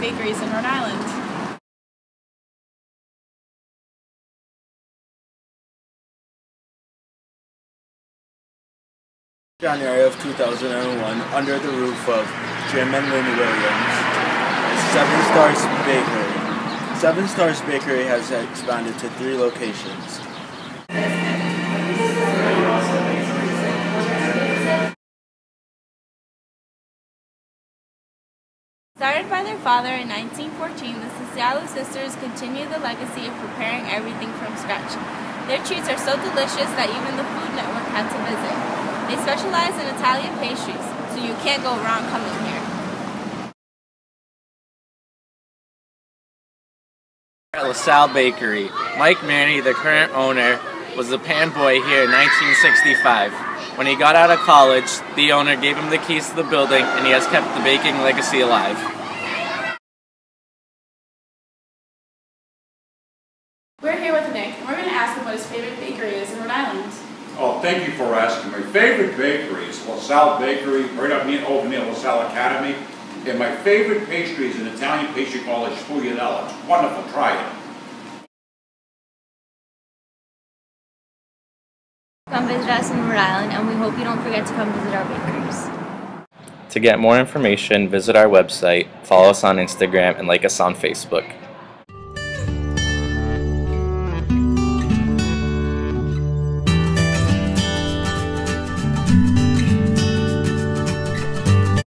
bakeries in Rhode Island. January of 2001, under the roof of Jim and Lynn Williams, Seven Stars Bakery. Seven Stars Bakery has expanded to three locations. Started by their father in 1914, the Scialo sisters continue the legacy of preparing everything from scratch. Their treats are so delicious that even the Food Network had to visit. They specialize in Italian pastries, so you can't go wrong coming here. At LaSalle Bakery, Mike Manni, the current owner, was the pan boy here in 1965. When he got out of college, the owner gave him the keys to the building and he has kept the baking legacy alive. We're here with Nick, and we're going to ask him what his favorite bakery is in Rhode Island. Oh, thank you for asking. My favorite bakery is LaSalle Bakery, right up near, over near LaSalle Academy. And my favorite pastry is an Italian pastry called a sfogliatella. It's wonderful, try it. Come visit us in Rhode Island, and we hope you don't forget to come visit our bakeries. To get more information, visit our website, follow us on Instagram, and like us on Facebook.